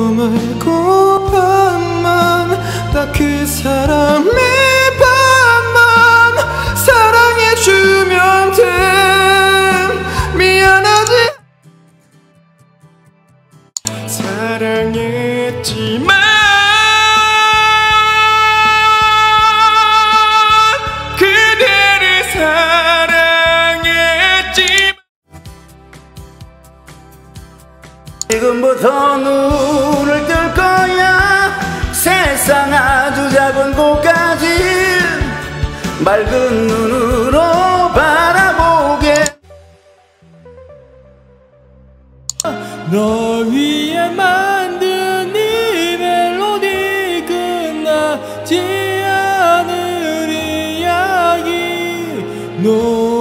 말고 밤만 나그 사람의 밤만 사랑해주면 돼 미안하지. 사랑했지만 지금부터 눈을 뜰 거야. 세상 아주 작은 곳까지 맑은 눈으로 바라보게. 너 위에 만든 이 멜로디 끝나지 않을 이야기. 너